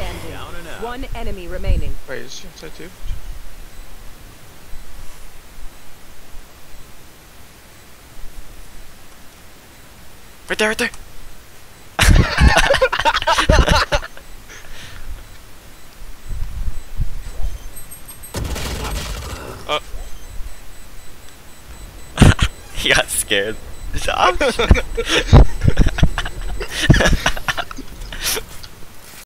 standing. Down and out. One enemy remaining. Wait, is she inside too? Right there, right there. Oh. he got scared.